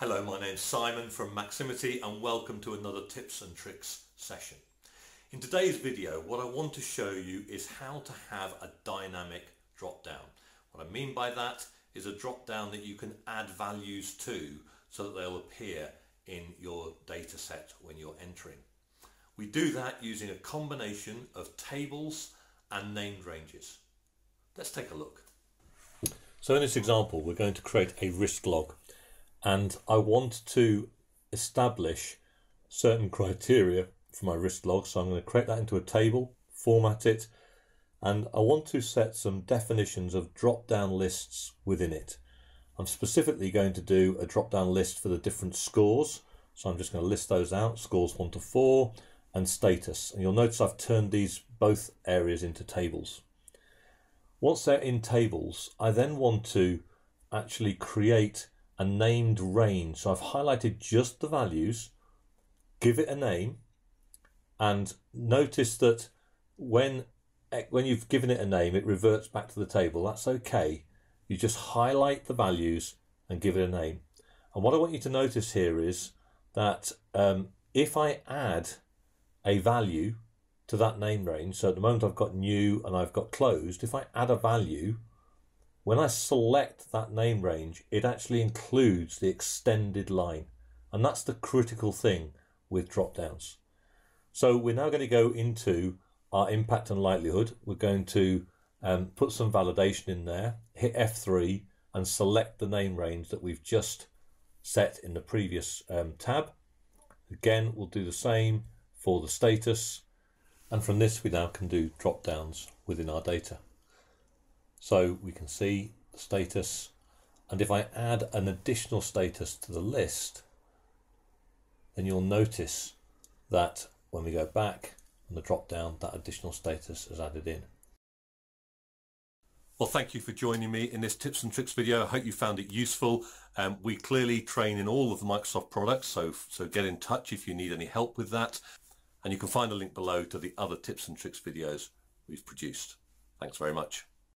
Hello, my name's Simon from Maximity and welcome to another tips and tricks session. In today's video, what I want to show you is how to have a dynamic drop down. What I mean by that is a drop down that you can add values to so that they'll appear in your data set when you're entering. We do that using a combination of tables and named ranges. Let's take a look. So in this example, we're going to create a risk log and I want to establish certain criteria for my risk log. So I'm going to create that into a table, format it, and I want to set some definitions of drop-down lists within it. I'm specifically going to do a drop-down list for the different scores. So I'm just going to list those out, scores 1 to 4, and status. And you'll notice I've turned these both areas into tables. Once they're in tables, I then want to actually create a named range. So I've highlighted just the values, give it a name, and notice that when when you've given it a name, it reverts back to the table. That's okay. You just highlight the values and give it a name. And what I want you to notice here is that um, if I add a value to that name range, so at the moment I've got new and I've got closed, if I add a value, when I select that name range, it actually includes the extended line. And that's the critical thing with drop downs. So we're now going to go into our impact and likelihood. We're going to um, put some validation in there, hit F3 and select the name range that we've just set in the previous um, tab. Again, we'll do the same for the status. And from this, we now can do drop downs within our data. So we can see the status. And if I add an additional status to the list, then you'll notice that when we go back on the drop down, that additional status is added in. Well, thank you for joining me in this tips and tricks video. I hope you found it useful. Um, we clearly train in all of the Microsoft products, so, so get in touch if you need any help with that. And you can find a link below to the other tips and tricks videos we've produced. Thanks very much.